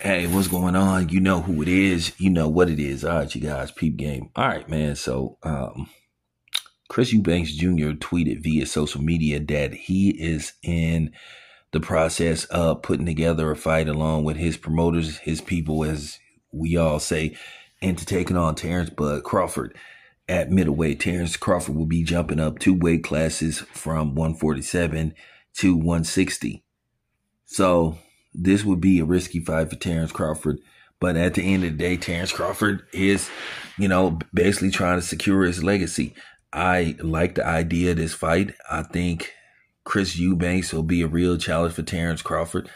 Hey, what's going on? You know who it is. You know what it is. All right, you guys, peep game. All right, man. So, um, Chris Eubanks Jr. tweeted via social media that he is in the process of putting together a fight along with his promoters, his people, as we all say, into taking on Terence Bud Crawford at middleweight. Terence Crawford will be jumping up two weight classes from 147 to 160. So this would be a risky fight for Terence Crawford. But at the end of the day, Terence Crawford is, you know, basically trying to secure his legacy. I like the idea of this fight. I think Chris Eubanks will be a real challenge for Terence Crawford.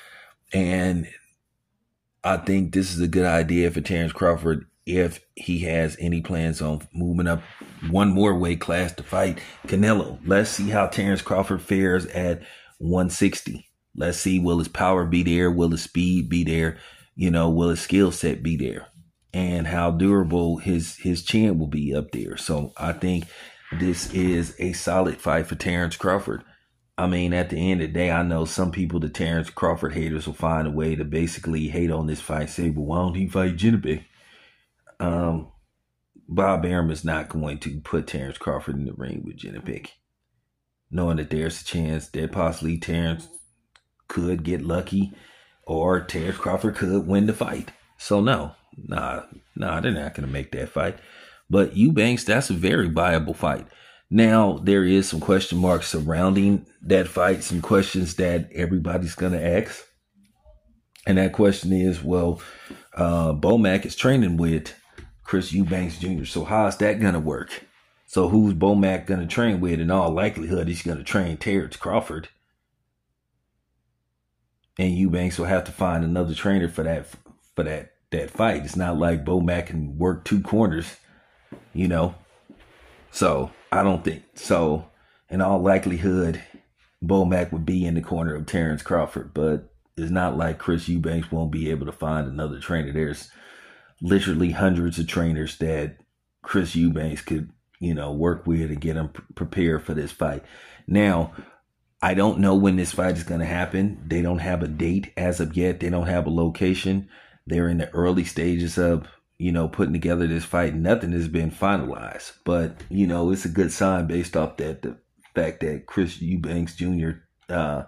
And I think this is a good idea for Terence Crawford if he has any plans on moving up one more weight class to fight Canelo. Let's see how Terence Crawford fares at 160. Let's see, will his power be there? Will his speed be there? You know, will his skill set be there? And how durable his his chin will be up there. So I think this is a solid fight for Terence Crawford. I mean, at the end of the day, I know some people, the Terence Crawford haters, will find a way to basically hate on this fight. Say, well, why don't he fight Janibek? Um, Bob Arum is not going to put Terence Crawford in the ring with Janibek, knowing that there's a chance that possibly Terence could get lucky or Terence Crawford could win the fight. So no, nah, nah, they're not gonna make that fight. But Eubanks, that's a very viable fight. Now there is some question marks surrounding that fight, some questions that everybody's gonna ask. And that question is, well, uh, Bomac is training with Chris Eubanks Jr. So how's that gonna work? So who's Bomac gonna train with? In all likelihood, he's gonna train Terence Crawford and Eubanks will have to find another trainer for that for that that fight. It's not like Bomac can work two corners, you know. So I don't think so. In all likelihood, Bomac would be in the corner of Terence Crawford, but it's not like Chris Eubanks won't be able to find another trainer. There's literally hundreds of trainers that Chris Eubanks could, you know, work with and get them prepared for this fight. Now, I don't know when this fight is going to happen. They don't have a date as of yet. They don't have a location. They're in the early stages of, you know, putting together this fight. Nothing has been finalized, but you know, it's a good sign based off that the fact that Chris Eubanks Jr. Uh,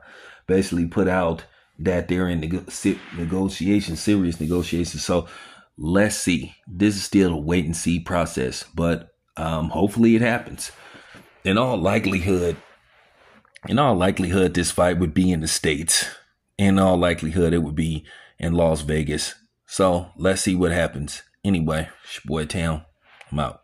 basically put out that they're in neg- negotiations, serious negotiations. So let's see. This is still a wait and see process, but um, hopefully it happens. In all likelihood, in all likelihood, this fight would be in the States. In all likelihood, it would be in Las Vegas. So let's see what happens. Anyway, it's your boy Town. I'm out.